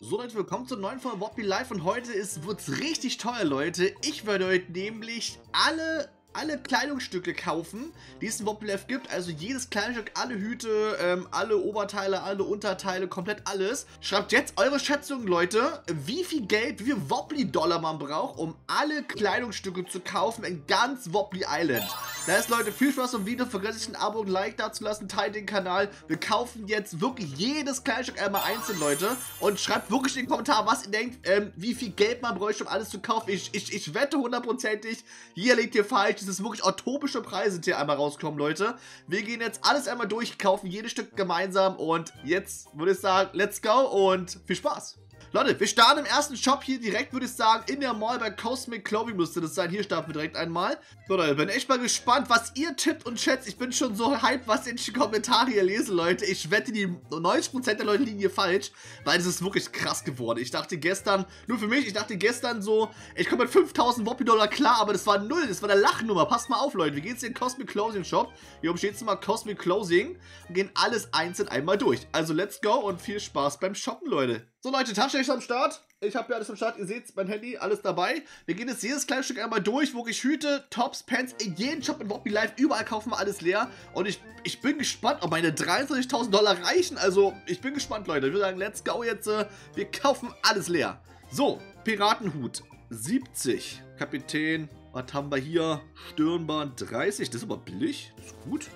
So Leute, willkommen zur neuen Folge Wobbly Live und heute wird es richtig teuer, Leute. Ich werde heute nämlich alle alle Kleidungsstücke kaufen, die es in Wobbly gibt. Also jedes Kleidungsstück, alle Hüte, ähm, alle Oberteile, alle Unterteile, komplett alles. Schreibt jetzt eure Schätzung, Leute, wie viel Geld, wie viel Wobbly-Dollar man braucht, um alle Kleidungsstücke zu kaufen in ganz Wobbly Island. Das heißt, Leute, viel Spaß am Video. Vergesst nicht ein Abo und ein Like dazulassen. Teilt den Kanal. Wir kaufen jetzt wirklich jedes Kleidungsstück einmal einzeln, Leute. Und schreibt wirklich in den Kommentar, was ihr denkt, ähm, wie viel Geld man bräuchte, um alles zu kaufen. Ich, ich, ich wette hundertprozentig, hier liegt ihr falsch. Das ist wirklich utopische Preise, die hier einmal rauskommen, Leute. Wir gehen jetzt alles einmal durch, kaufen jedes Stück gemeinsam. Und jetzt würde ich sagen, let's go und viel Spaß. Leute, wir starten im ersten Shop hier direkt, würde ich sagen, in der Mall bei Cosmic Clothing müsste das sein. Hier starten wir direkt einmal. So, Leute, bin echt mal gespannt, was ihr tippt und schätzt. Ich bin schon so hyped, was ich in die Kommentare hier lese, Leute. Ich wette, die 90% der Leute liegen hier falsch, weil es ist wirklich krass geworden. Ich dachte gestern, nur für mich, ich dachte gestern so, ich komme mit 5000 Woppi-Dollar klar, aber das war null, das war eine Lachnummer. Passt mal auf, Leute. Wir gehen jetzt in den Cosmic Clothing Shop. Hier oben steht jetzt mal Cosmic Clothing und gehen alles einzeln einmal durch. Also, let's go und viel Spaß beim Shoppen, Leute. So Leute, Taschenrechner am Start. Ich habe ja alles am Start. Ihr seht mein Handy, alles dabei. Wir gehen jetzt jedes Kleidungsstück einmal durch, wo ich Hüte, Tops, Pants, in jedem Shop in Wobby Live, überall kaufen wir alles leer. Und ich, ich bin gespannt, ob meine 23.000 Dollar reichen. Also, ich bin gespannt, Leute. Ich würde sagen, let's go jetzt. Äh, wir kaufen alles leer. So, Piratenhut 70. Kapitän, was haben wir hier? Stirnband 30. Das ist aber billig. Das ist gut.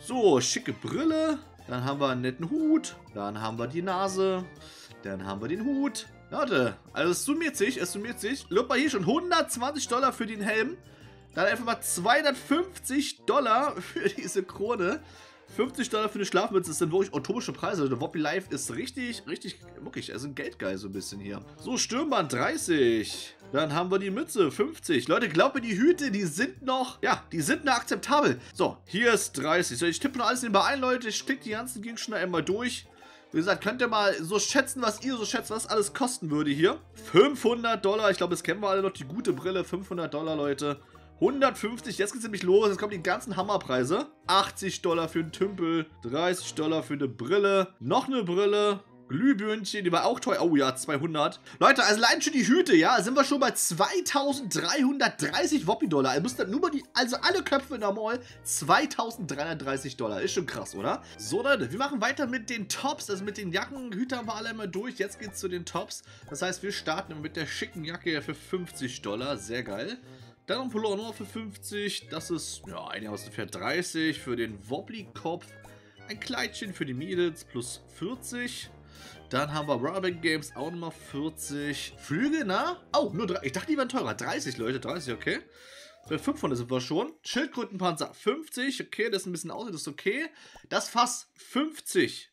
So, schicke Brille. Dann haben wir einen netten Hut. Dann haben wir die Nase. Dann haben wir den Hut. Warte, also es summiert sich, es summiert sich. Look mal hier schon 120 Dollar für den Helm. Dann einfach mal 250 Dollar für diese Krone. 50 Dollar für eine Schlafmütze das sind wirklich utopische Preise. Der Wobbly Life ist richtig, richtig, wirklich, also ein Geldgeil so ein bisschen hier. So, Stirnband 30. Dann haben wir die Mütze 50. Leute, glaubt mir, die Hüte, die sind noch, ja, die sind noch akzeptabel. So, hier ist 30. So, ich tippe noch alles nebenbei ein, Leute. Ich klicke die ganzen Gegenstände einmal durch. Wie gesagt, könnt ihr mal so schätzen, was ihr so schätzt, was alles kosten würde hier. 500 Dollar, ich glaube, das kennen wir alle noch, die gute Brille. 500 Dollar, Leute. 150, jetzt geht's nämlich los, jetzt kommen die ganzen Hammerpreise. 80 Dollar für einen Tümpel, 30 Dollar für eine Brille, noch eine Brille, Glühbirnchen, die war auch teuer. Oh ja, 200. Leute, also allein schon die Hüte, ja, sind wir schon bei 2330 Woppi-Dollar. Ihr müsst dann nur mal die, also alle Köpfe in der Mall, 2330 Dollar. Ist schon krass, oder? So, Leute, wir machen weiter mit den Tops. Also mit den Jacken, Hüte haben wir alle immer durch. Jetzt geht's zu den Tops. Das heißt, wir starten mit der schicken Jacke für 50 Dollar. Sehr geil. Dann ein Pullover noch für 50. Das ist, ja, einigermaßen für 30. Für den Wobbly-Kopf. Ein Kleidchen für die Mädels plus 40. Dann haben wir Rubber Games auch nochmal 40. Flügel, na? Oh, nur 3. Ich dachte, die waren teurer. 30, Leute. 30, okay. Bei 500 sind wir schon. Schildkrötenpanzer 50. Okay, das ist ein bisschen aus, das ist okay. Das Fass 50.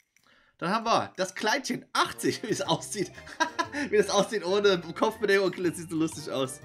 Dann haben wir das Kleidchen 80, wie es aussieht. wie das aussieht ohne Kopfbedeckung. Okay, das sieht so lustig aus.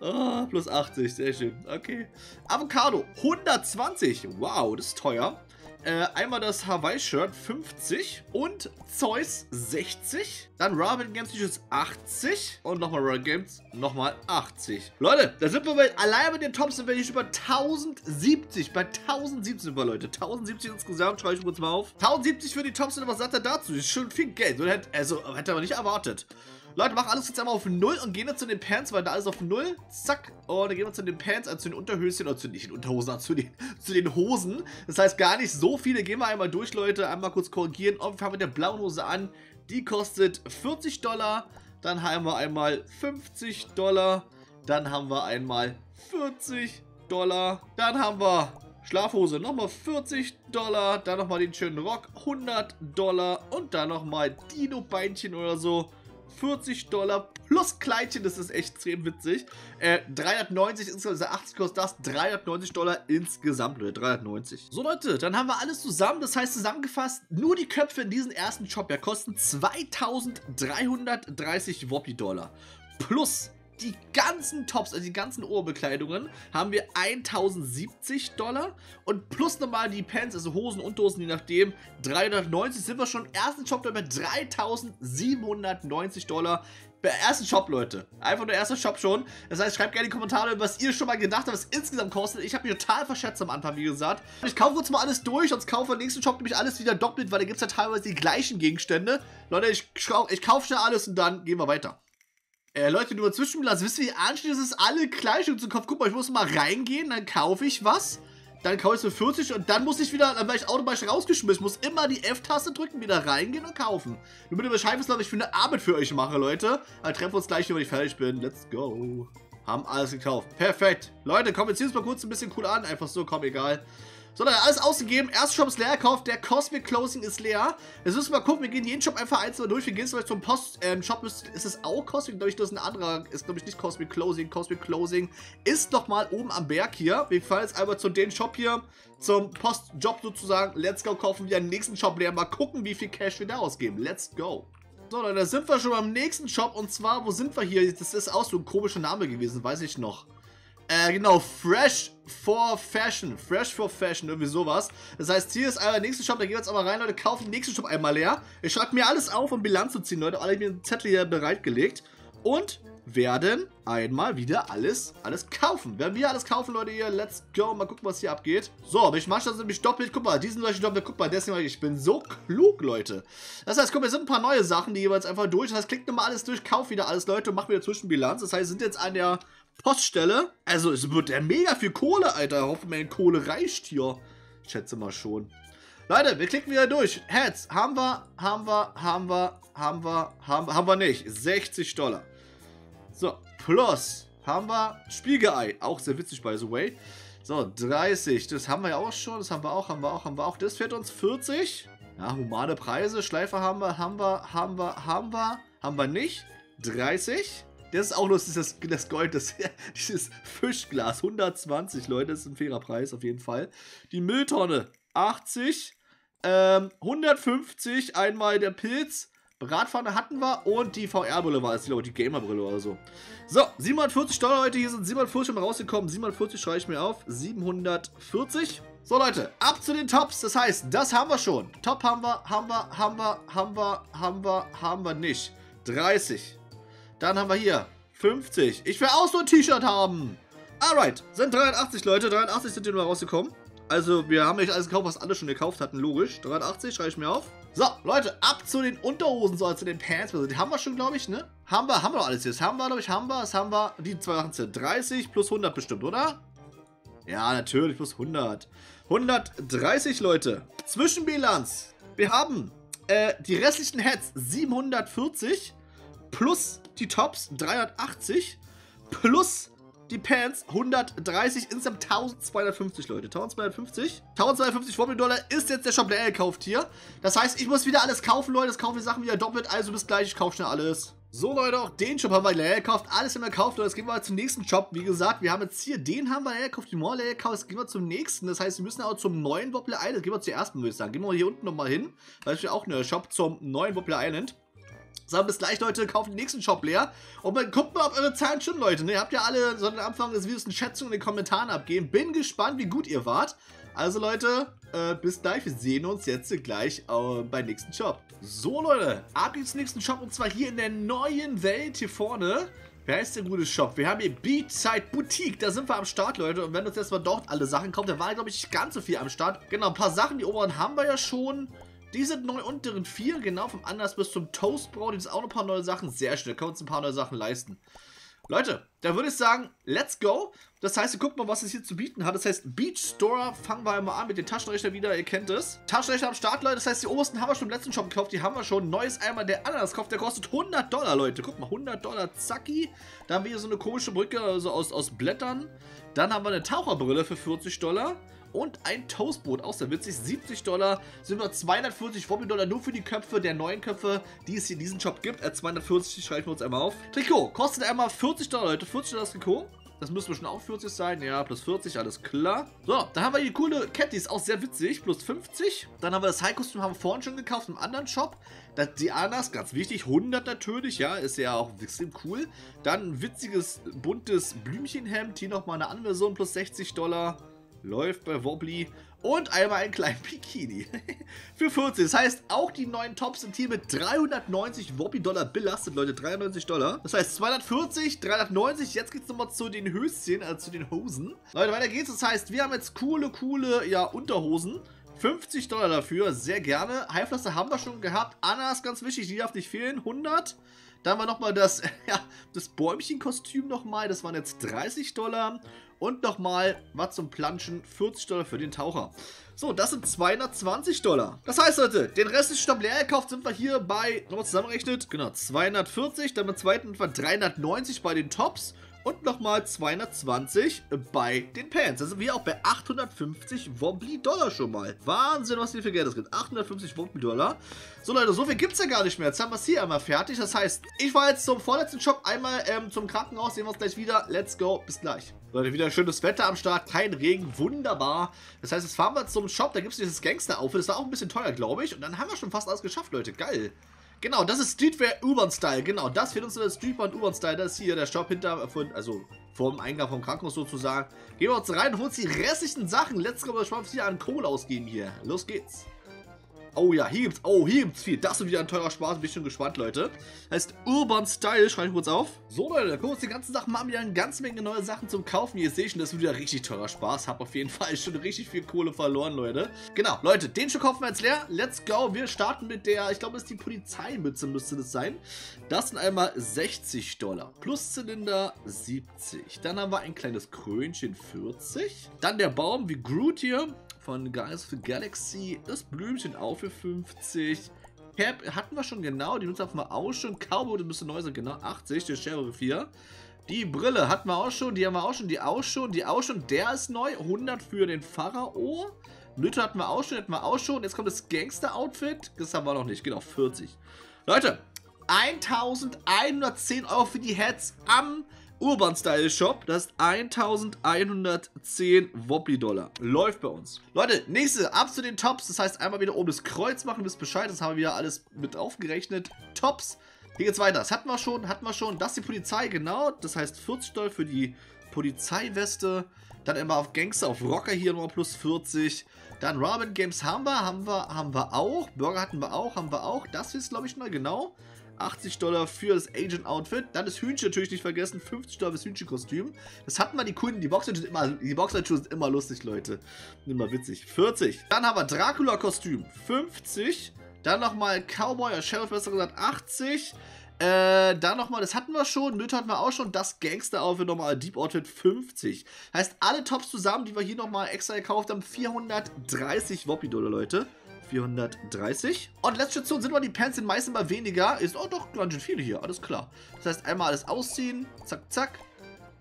Oh, plus 80, sehr schön. Okay. Avocado 120. Wow, das ist teuer. Äh, einmal das Hawaii-Shirt 50 und Zeus 60. Dann Robin Games T-Shirts 80 und nochmal Robin Games nochmal 80. Leute, da sind wir bei, allein mit den Tops sind wir hier über 1070. Bei 1070 sind wir, Leute. 1070 insgesamt, schreibe ich kurz mal auf. 1070 für die Tops und was sagt dazu? Das ist schon viel Geld. Also, hätte er aber nicht erwartet. Leute, machen alles jetzt einmal auf 0 und gehen jetzt zu den Pants, weil da alles auf 0. Zack. Und dann gehen wir zu den Pants, also zu den Unterhöschen, oder zu nicht den Unterhosen, zu den, zu den Hosen. Das heißt gar nicht so viele. Gehen wir einmal durch, Leute. Einmal kurz korrigieren. Und wir fangen mit der blauen Hose an. Die kostet 40 Dollar. Dann haben wir einmal 50 Dollar. Dann haben wir einmal 40 Dollar. Dann haben wir Schlafhose nochmal 40 Dollar. Dann nochmal den schönen Rock 100 Dollar. Und dann nochmal Dino-Beinchen oder so 40 Dollar plus Kleidchen, das ist echt extrem witzig. Äh, 390 insgesamt, 80 kostet das, 390 Dollar insgesamt, Leute, 390. So Leute, dann haben wir alles zusammen, das heißt zusammengefasst, nur die Köpfe in diesem ersten Shop ja kosten 2330 Woppi-Dollar. Plus die ganzen Tops, also die ganzen Oberbekleidungen, haben wir 1070 Dollar. Und plus nochmal die Pants, also Hosen, und Dosen, je nachdem, 390 sind wir schon im ersten Shop bei 3790 Dollar ersten Shop, Leute. Einfach der erste Shop schon. Das heißt, schreibt gerne in die Kommentare, was ihr schon mal gedacht habt, was insgesamt kostet. Ich habe mich total verschätzt am Anfang, wie gesagt. Ich kaufe kurz mal alles durch, sonst kaufe im nächsten Shop nämlich alles wieder doppelt, weil da gibt es ja teilweise die gleichen Gegenstände. Leute, ich, ich kaufe schnell alles und dann gehen wir weiter. Äh, Leute, nur Zwischenbilanz. Wisst ihr, wie anstrengend ist, alle Kleidung zu kaufen? Guck mal, ich muss mal reingehen, dann kaufe ich was dann kaufe ich für 40 und dann muss ich wieder, dann werde ich automatisch rausgeschmissen. Muss immer die F-Taste drücken, wieder reingehen und kaufen. Damit ihr Bescheid wisst, was ich für eine Arbeit für euch mache, Leute. Dann treffen wir uns gleich, wenn ich fertig bin. Let's go. Haben alles gekauft. Perfekt. Leute, komm, jetzt ziehen wir uns mal kurz ein bisschen cool an. Einfach so, komm, egal. So, dann alles ausgegeben. Erster Shop ist leer gekauft. Der Cosmic Closing ist leer. Jetzt müssen wir mal gucken. Wir gehen jeden Shop einfach einzeln durch. Wir gehen jetzt zum Post-Shop. Ähm, ist, es auch Cosmic? Glaube ich, das ist ein anderer. Ist, glaube ich, nicht Cosmic Closing. Cosmic Closing ist doch mal oben am Berg hier. Wir fahren jetzt einmal zu dem Shop hier. Zum Post-Job sozusagen. Let's go. Kaufen wir den nächsten Shop leer. Mal gucken, wie viel Cash wir da ausgeben. Let's go. So, Leute, da sind wir schon beim nächsten Shop. Und zwar, wo sind wir hier? Das ist auch so ein komischer Name gewesen. Weiß ich noch. Äh, genau, Fresh for Fashion. Fresh for Fashion, irgendwie sowas. Das heißt, hier ist einmal der nächste Shop, da gehen wir jetzt einmal rein, Leute, kaufen den nächsten Shop einmal leer. Ich schreibe mir alles auf, um Bilanz zu ziehen, Leute. Alle mir einen Zettel hier bereitgelegt. Und werden einmal wieder alles, alles kaufen. Werden wir alles kaufen, Leute, hier. Let's go. Mal gucken, was hier abgeht. So, aber ich mache das nämlich doppelt. Guck mal, diesen solche doppelt. Guck mal, deswegen, ich bin so klug, Leute. Das heißt, guck mal, es sind ein paar neue Sachen, die jeweils einfach durch. Das heißt, klickt nochmal alles durch, kauf wieder alles, Leute, und mach wieder Zwischenbilanz. Das heißt, sind jetzt an der Poststelle. Also es wird ja mega viel Kohle, Alter. Hoffen wir, Kohle reicht hier. Ich schätze mal schon. Leute, wir klicken wieder durch. Heads, haben wir, haben wir, haben wir, haben wir, haben wir, haben wir nicht. 60 Dollar. So, plus haben wir Spiegelei. Auch sehr witzig, by the way. So, 30. Das haben wir ja auch schon. Das haben wir auch, haben wir auch, haben wir auch. Das fährt uns 40. Ja, humane Preise. Schleifer haben wir, haben wir, haben wir, haben wir, haben wir nicht. 30. Das ist auch nur dieses, das Gold, das, dieses Fischglas. 120, Leute, das ist ein fairer Preis auf jeden Fall. Die Mülltonne, 80. Ähm, 150, einmal der Pilz. Bratpfanne hatten wir und die VR-Brille war es, glaube die Gamer-Brille oder so. So, 740 Dollar, Leute, hier sind 740 mal rausgekommen. 740 schreibe ich mir auf. 740. So, Leute, ab zu den Tops. Das heißt, das haben wir schon. Top haben wir, haben wir, haben wir, haben wir, haben wir, haben wir nicht. 30. Dann haben wir hier 50. Ich will auch so ein T-Shirt haben. Alright, sind 83 Leute. 83 sind hier nur rausgekommen. Also, wir haben nicht alles gekauft, was alle schon gekauft hatten, logisch. 83, schreibe ich mir auf. So, Leute, ab zu den Unterhosen, so zu den Pants. Also, die haben wir schon, glaube ich, ne? Haben wir, haben wir doch alles jetzt. Haben wir, glaube ich, haben wir. Das haben wir. Die zwei Sachen sind 30 plus 100 bestimmt, oder? Ja, natürlich, plus 100. 130, Leute. Zwischenbilanz. Wir haben äh, die restlichen Heads 740 plus die Tops 380 plus die Pants 130, insgesamt 1250, Leute. 1250. 1250 Wobble-Dollar ist jetzt der Shop, der gekauft hier. Das heißt, ich muss wieder alles kaufen, Leute. Das kaufen die Sachen wieder doppelt. Also bis gleich, ich kaufe schnell alles. So, Leute, auch den Shop haben wir leer gekauft. Alles haben wir gekauft. Leute, jetzt gehen wir zum nächsten Shop. Wie gesagt, wir haben jetzt hier, den haben wir leer gekauft, die Mall leer gekauft. Jetzt gehen wir zum nächsten. Das heißt, wir müssen auch zum neuen Wobble Island. Gehen wir zuerst, würde ich sagen. Gehen wir hier unten nochmal hin. Weil ich auch einen Shop zum neuen Wobble Island. So, bis gleich, Leute. Kauft den nächsten Shop leer. Und man, guckt mal, ob eure Zahlen stimmen, Leute. Ne? Ihr habt ja alle so am Anfang des Videos eine Schätzung in den Kommentaren abgeben. Bin gespannt, wie gut ihr wart. Also, Leute, äh, bis gleich. Wir sehen uns jetzt gleich äh, beim nächsten Shop. So, Leute. Ab geht's zum nächsten Shop. Und zwar hier in der neuen Welt hier vorne. Wer ist der gute Shop? Wir haben hier Beachside Boutique. Da sind wir am Start, Leute. Und wenn uns jetzt mal dort alle Sachen kommt, da war, glaube ich, nicht ganz so viel am Start. Genau, ein paar Sachen. Die oberen haben wir ja schon. Diese neun unteren vier, genau vom Anlass bis zum Toastbrot, die sind auch noch ein paar neue Sachen. Sehr schnell, können wir uns ein paar neue Sachen leisten. Leute, da würde ich sagen, let's go. Das heißt, wir gucken mal, was es hier zu bieten hat. Das heißt, Beach Store, fangen wir mal an mit den Taschenrechner wieder, ihr kennt es. Taschenrechner am Start, Leute. Das heißt, die obersten haben wir schon im letzten Shop gekauft, die haben wir schon. Neues einmal der Ananaskopf, der kostet 100 Dollar, Leute. Guck mal, 100 Dollar, zacki. Da haben wir hier so eine komische Brücke, also aus, aus Blättern. Dann haben wir eine Taucherbrille für 40 Dollar und ein Toastbrot. Auch sehr witzig. 70 Dollar sind wir 240 Wobble-Dollar nur für die Köpfe der neuen Köpfe, die es hier in diesem Shop gibt. Äh, 240 schreiben wir uns einmal auf. Trikot kostet einmal 40 Dollar, Leute. 40 Dollar das Trikot. Das müsste schon auch 40 sein. Ja, plus 40, alles klar. So, dann haben wir die coole Cat, die ist auch sehr witzig. Plus 50. Dann haben wir das High-Kostüm, haben wir vorhin schon gekauft im anderen Shop. Das Dianas, ganz wichtig, 100 natürlich, ja, ist ja auch extrem cool. Dann ein witziges, buntes Blümchenhemd, hier nochmal eine andere Version, plus 60 Dollar. Läuft bei Wobbly. Und einmal einen kleinen Bikini. Für 40. Das heißt, auch die neuen Tops sind hier mit 390 Wobbly-Dollar belastet, Leute. 93 Dollar. Das heißt, 240, 390. Jetzt geht es nochmal zu den Höschen, also zu den Hosen. Leute, weiter geht's. Das heißt, wir haben jetzt coole, coole, ja, Unterhosen. 50 Dollar dafür, sehr gerne. Heilpflaster haben wir schon gehabt. Anna ist ganz wichtig, die darf nicht fehlen. 100. Dann wir nochmal das, ja, das Bäumchenkostüm nochmal. Das waren jetzt 30 Dollar. Und nochmal was zum Planschen, 40 Dollar für den Taucher. So, das sind 220 Dollar. Das heißt, Leute, den Rest ist Stopp leer gekauft, sind wir hier bei, nochmal zusammenrechnet, genau, 240, dann mit zweiten etwa 390 bei den Tops und nochmal 220 bei den Pants. Da sind wir auch bei 850 Wobbly-Dollar schon mal. Wahnsinn, was hier für Geld es gibt. 850 Wobbly-Dollar. So Leute, so viel gibt es ja gar nicht mehr. Jetzt haben wir es hier einmal fertig. Das heißt, ich war jetzt zum vorletzten Shop einmal ähm, zum Krankenhaus. Sehen wir uns gleich wieder. Let's go. Bis gleich. Leute, wieder schönes Wetter am Start. Kein Regen. Wunderbar. Das heißt, jetzt fahren wir zum Shop. Da gibt es dieses Gangster-Outfit. Das war auch ein bisschen teuer, glaube ich. Und dann haben wir schon fast alles geschafft, Leute. Geil. Genau, das ist Streetwear U-Bahn-Style. Genau, das fehlt uns in der Streetwear U-Bahn-Style. Das ist hier der Shop hinter, also vor dem Eingang vom Krankenhaus sozusagen. Gehen wir uns rein und holen uns die restlichen Sachen. Letztes Mal mal hier an Kohle ausgeben hier. Los geht's. Oh ja, hier gibt's, oh, hier gibt's viel. Das ist wieder ein teurer Spaß. Bin ich schon gespannt, Leute. Heißt Urban Style, schreibe ich kurz auf. So, Leute, da gucken uns die ganzen Sachen mal wieder eine ganze Menge neue Sachen zum Kaufen. Ihr seht schon, das ist wieder richtig teurer Spaß. Hab auf jeden Fall schon richtig viel Kohle verloren, Leute. Genau, Leute, den schon kaufen wir jetzt leer. Let's go. Wir starten mit der, ich glaube, das ist die Polizeimütze, müsste das sein. Das sind einmal 60 Dollar. Pluszylinder 70. Dann haben wir ein kleines Krönchen 40. Dann der Baum wie Groot hier von Guys of the Galaxy. Das Blümchen auch für 50. Cap hatten wir schon genau, die Nutzer hatten wir auch schon. Cowboy, das müsste neu sein, genau, 80, der Sheriff 4. Die Brille hatten wir auch schon, die haben wir auch schon, die auch schon, die auch schon. Der ist neu, 100 für den Pharao. Nütte hatten wir auch schon, hatten wir auch schon. Jetzt kommt das Gangster-Outfit, das haben wir noch nicht, genau, 40. Leute, 1110 Euro für die Heads am Urban Style Shop. Das ist 1110 Wobbly-Dollar. Läuft bei uns. Leute, nächste, ab zu den Tops. Das heißt, einmal wieder oben das Kreuz machen, wisst Bescheid. Das haben wir wieder alles mit aufgerechnet. Tops. Hier geht's weiter. Das hatten wir schon, hatten wir schon. Das ist die Polizei, genau. Das heißt 40 Dollar für die Polizeiweste. Dann immer auf Gangster, auf Rocker hier nochmal plus 40. Dann Robin Games haben wir, haben wir, haben wir auch. Burger hatten wir auch, haben wir auch. Das ist, glaube ich, neu, genau. 80 Dollar für das Agent-Outfit. Dann das Hühnchen natürlich nicht vergessen, 50 Dollar fürs Hühnchenkostüm. Das hatten wir die Kunden, die Boxhandschuhe sind sind immer lustig, Leute. Immer witzig. 40. Dann haben wir Dracula-Kostüm, 50. Dann nochmal Cowboy, oder Sheriff besser gesagt, 80. Äh, dann nochmal, das hatten wir schon, Nöte hatten wir auch schon, das Gangster-Outfit nochmal, Deep Outfit 50. Heißt, alle Tops zusammen, die wir hier nochmal extra gekauft haben, 430 Woppi-Dollar, Leute. 430. Und letzte Station sind wir die Pants sind meistens mal weniger. Ist auch doch ganz schön viele hier, alles klar. Das heißt, einmal alles ausziehen, zack, zack.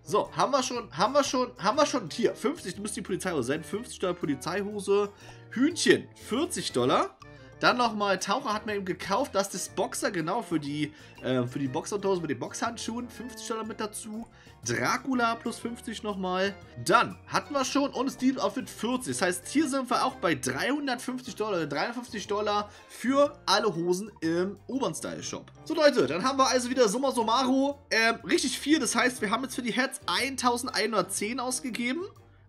So, haben wir schon, haben wir schon, haben wir schon, hier, 50, müsste die Polizeihose sein, 50 Dollar Polizeihose, Hühnchen, 40 Dollar. Dann nochmal, Taucher hat man eben gekauft, das ist Boxer, genau, für die, äh, für die Boxerhose mit den Boxhandschuhen, 50 Dollar mit dazu. Dracula plus 50 nochmal. Dann hatten wir schon und Steve Outfit 40. Das heißt, hier sind wir auch bei 350 Dollar, 350 Dollar für alle Hosen im Urban Style Shop. So Leute, dann haben wir also wieder summa summarum ähm, richtig viel. Das heißt, wir haben jetzt für die Heads 1110 ausgegeben.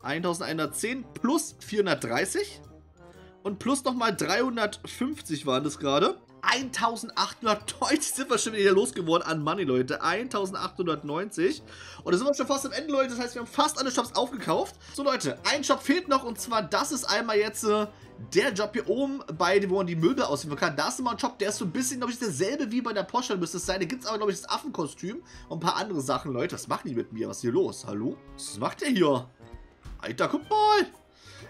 1110 plus 430. Und plus nochmal 350 waren das gerade. 1890 sind wir schon wieder losgeworden an Money, Leute. 1890. Und da sind wir schon fast am Ende, Leute. Das heißt, wir haben fast alle Shops aufgekauft. So, Leute, ein Shop fehlt noch. Und zwar, das ist einmal jetzt äh, der Job hier oben, bei dem, wo man die Möbel ausliefern kann. Da ist immer ein Shop, der ist so ein bisschen, glaube ich, derselbe wie bei der Poststelle müsste es sein. Da gibt es aber, glaube ich, das Affenkostüm und ein paar andere Sachen. Leute, was machen die mit mir? Was ist hier los? Hallo? Was macht der hier? Alter, guck mal.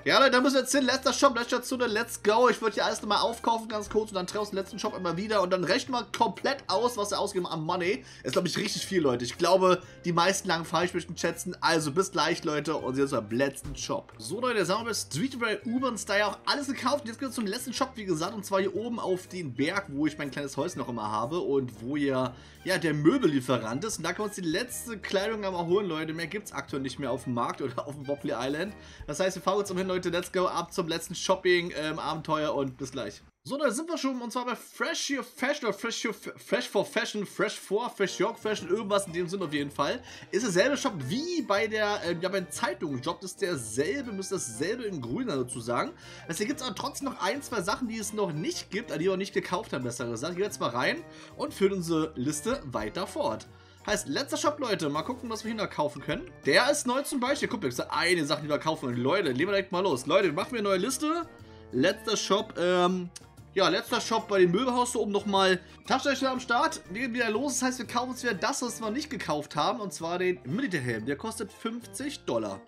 Ja, Leute, da müssen wir jetzt hin. Letzter Shop, letzte Station, let's go. Ich würde hier alles nochmal aufkaufen, ganz kurz. Und dann treffen wir den letzten Shop immer wieder. Und dann rechnen wir komplett aus, was wir ausgeben am Money. Ist, glaube ich, richtig viel, Leute. Ich glaube, die meisten lagen falsch möchten schätzen. Also bis gleich, Leute. Und jetzt beim letzten Shop. So, Leute, jetzt haben wir Street Rail, Urban Style auch alles gekauft. Jetzt geht es zum letzten Shop, wie gesagt. Und zwar hier oben auf den Berg, wo ich mein kleines Häuschen noch immer habe. Und wo ja, ja der Möbellieferant ist. Und da können wir uns die letzte Kleidung einmal holen, Leute. Mehr gibt es aktuell nicht mehr auf dem Markt oder auf dem Wobbly Island. Das heißt, wir fahren uns umhin, Leute. Let's go ab zum letzten Shopping-Abenteuer ähm, und bis gleich. So, da sind wir schon und zwar bei Fresh Your Fashion oder Fresh, Your, Fresh for Fashion, Fresh for, Fresh York Fashion, irgendwas in dem Sinn auf jeden Fall. Ist derselbe Shop wie bei der, äh, ja, beim Zeitungsjob, ist derselbe, müsste dasselbe in grün sozusagen. Hier gibt es aber trotzdem noch ein, zwei Sachen, die es noch nicht gibt, die wir auch nicht gekauft haben, besser gesagt. Gehen wir jetzt mal rein und führen unsere Liste weiter fort. Heißt, letzter Shop, Leute. Mal gucken, was wir hier noch kaufen können. Der ist neu zum Beispiel. Guck mal, eine Sache, die wir kaufen können. Leute, legen wir direkt mal los. Leute, machen wir eine neue Liste. Letzter Shop, ähm... Ja, letzter Shop bei dem Möbelhaus da oben nochmal. Taschenrechner am Start. Legen wieder los. Das heißt, wir kaufen uns wieder das, was wir nicht gekauft haben. Und zwar den Militärhelm. Der kostet 50 Dollar.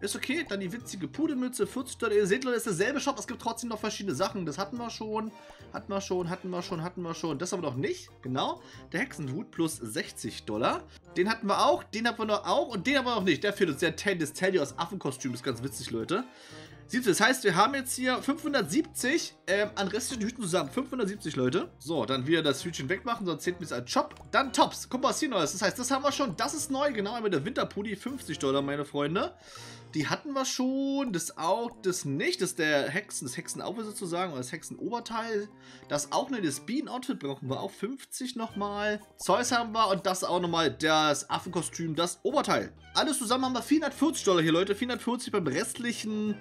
Ist okay, dann die witzige Pudelmütze, 40 Dollar. Ihr seht, Leute, ist derselbe Shop. Es gibt trotzdem noch verschiedene Sachen. Das hatten wir schon, hatten wir schon, hatten wir schon, hatten wir schon. Das haben wir noch nicht, genau. Der Hexenhut plus 60 Dollar. Den hatten wir auch, den haben wir noch auch und den haben wir noch nicht. Der fehlt uns, der das Teddy aus Affenkostüm. Ist ganz witzig, Leute. Siehst du, das heißt, wir haben jetzt hier 570 ähm, an restlichen Hüten zusammen. 570, Leute. So, dann wieder das Hütchen wegmachen, sonst zählt mir als Shop. Dann Tops. Guck mal, was hier neu ist. Das heißt, das haben wir schon. Das ist neu, genau, mit der Winterpulli. 50 Dollar, meine Freunde. Die hatten wir schon. Das auch, das nicht. Das ist der Hexen, das Hexenaufwärts sozusagen, oder das Hexenoberteil. Das auch nur das Bienen-Outfit brauchen wir auch 50 nochmal. Zeus haben wir und das auch nochmal das Affenkostüm, das Oberteil. Alles zusammen haben wir 440 Dollar hier, Leute. 440 beim restlichen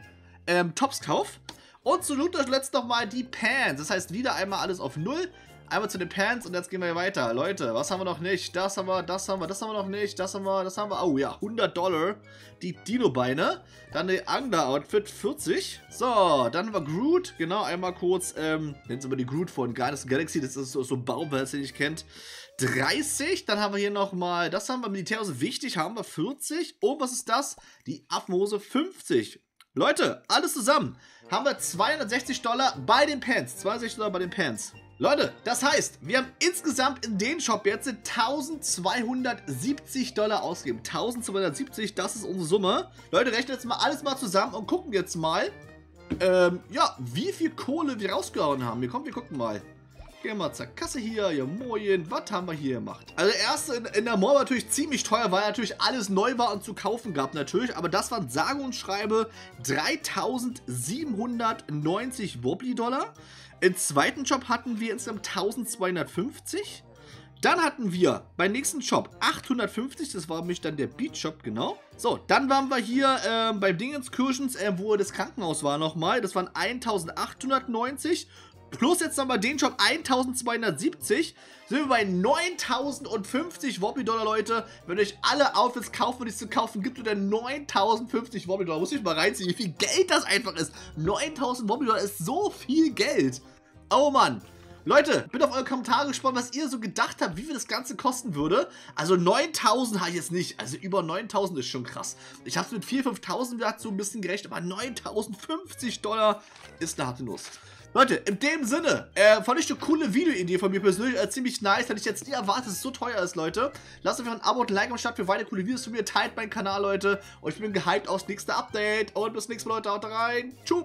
ähm, Tops kauf. Und zu guter Letzt nochmal die Pants. Das heißt, wieder einmal alles auf Null. Einmal zu den Pants und jetzt gehen wir weiter. Leute, was haben wir noch nicht? Das haben wir, das haben wir, das haben wir noch nicht. Das haben wir, das haben wir. Oh ja, 100 Dollar. Die Dino-Beine. Dann die Angler-Outfit, 40. So, dann haben wir Groot. Genau, einmal kurz, ähm, nennen Sie mal die Groot von Guardians Galaxy. Das ist so, so ein Baum, wer es nicht kennt. 30. Dann haben wir hier nochmal, das haben wir Militärhose wichtig, haben wir 40. Und was ist das? Die Affenhose 50. Leute, alles zusammen haben wir 260 Dollar bei den Pants. 260 Dollar bei den Pants. Leute, das heißt, wir haben insgesamt in den Shop jetzt 1270 Dollar ausgegeben. 1270, das ist unsere Summe. Leute, rechnen jetzt mal alles mal zusammen und gucken jetzt mal, ähm, ja, wie viel Kohle wir rausgehauen haben. Wir kommen, wir gucken mal. Gehen wir mal zur Kasse hier. Ja, moin. Was haben wir hier gemacht? Also, erst in, in der Mall war natürlich ziemlich teuer, weil natürlich alles neu war und zu kaufen gab, natürlich. Aber das waren sage und schreibe 3790 Wobbly-Dollar. Im zweiten Job hatten wir insgesamt 1250. Dann hatten wir beim nächsten Shop 850, das war nämlich dann der Beat Shop, genau. So, dann waren wir hier äh, beim Dingenskirchens, äh, wo das Krankenhaus war nochmal. Das waren 1890 Plus jetzt nochmal den Shop 1270. Sind wir bei 9050 Wobbly-Dollar, Leute. Wenn euch alle Outfits kauft, wenn ich zu kaufen, gibt dann 9050 Wobbly-Dollar. Muss ich mal reinziehen, wie viel Geld das einfach ist. 9000 Wobbly-Dollar ist so viel Geld. Oh Mann. Leute, bin auf eure Kommentare gespannt, was ihr so gedacht habt, wie viel das Ganze kosten würde. Also 9000 habe ich jetzt nicht. Also über 9000 ist schon krass. Ich habe es mit 4.000, 5.000 so ein bisschen gerechnet, aber 9050 Dollar ist eine harte Nuss. Leute, in dem Sinne, äh, fand ich eine coole Videoidee von mir persönlich, äh, ziemlich nice. Hätte ich jetzt nie erwartet, dass es so teuer ist, Leute. Lasst einfach ein Abo und ein Like am Start für weitere coole Videos von mir. Teilt meinen Kanal, Leute. Und ich bin gehypt aufs nächste Update. Und bis nächstes Mal, Leute. Haut rein. Tschüss.